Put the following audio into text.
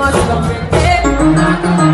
much longer.